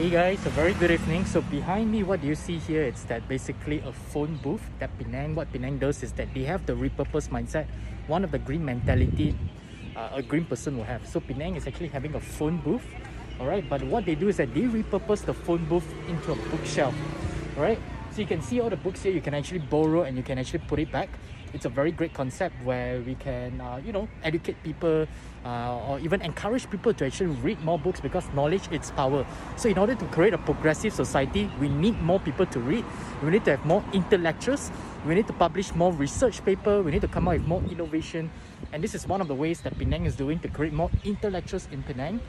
Hey guys, a very good evening. So behind me, what do you see here? It's that basically a phone booth that Penang, what Penang does is that they have the repurpose mindset, one of the green mentality uh, a green person will have. So Penang is actually having a phone booth, all right? But what they do is that they repurpose the phone booth into a bookshelf, all right? So you can see all the books here, you can actually borrow and you can actually put it back. It's a very great concept where we can uh, you know educate people uh, or even encourage people to actually read more books because knowledge is power. So in order to create a progressive society we need more people to read. We need to have more intellectuals. We need to publish more research paper. We need to come up with more innovation. And this is one of the ways that penang is doing to create more intellectuals in penang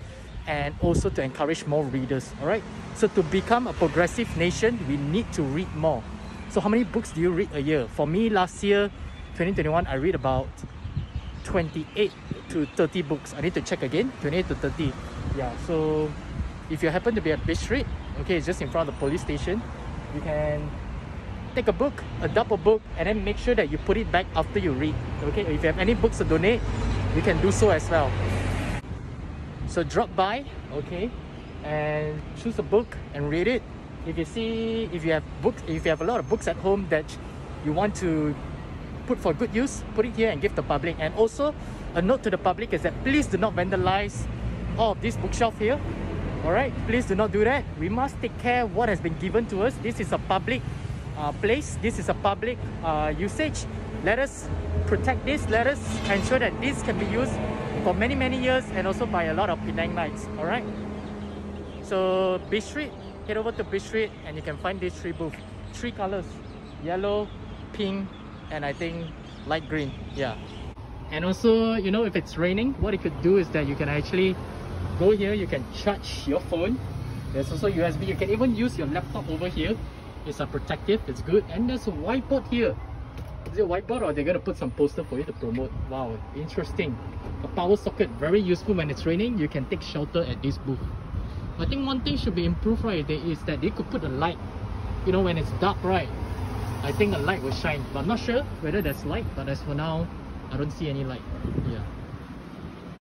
and also to encourage more readers all right so to become a progressive nation we need to read more. So how many books do you read a year? For me last year 2021 I read about 28 to 30 books. I need to check again 28 to 30 yeah so if you happen to be at Beach Street okay just in front of the police station you can take a book adopt a book and then make sure that you put it back after you read okay? If you have any books to donate you can do so as well so drop by okay and choose a book and read it if you see if you have books if you have a lot of books at home that you want to put for good use, put it here and give the public. And also, a note to the public is that please do not vandalize all of this bookshelf here. Alright, please do not do that. We must take care what has been given to us. This is a public uh, place. This is a public uh, usage. Let us protect this. Let us ensure that this can be used for many, many years and also by a lot of Penangites. Alright? So, Beach Street, head over to Beach Street and you can find these three booths. Three colors, yellow, pink, and I think light green yeah and also you know if it's raining what you could do is that you can actually go here you can charge your phone there's also USB you can even use your laptop over here it's a protective it's good and there's a whiteboard here is it whiteboard or they're gonna put some poster for you to promote? Wow interesting. A power socket very useful when it's raining. You can take shelter at this booth. I think one thing should be improved right is that they could put a light you know when it's dark right? I think a light will shine but I'm not sure whether there's light but as for now I don't see any light. Yeah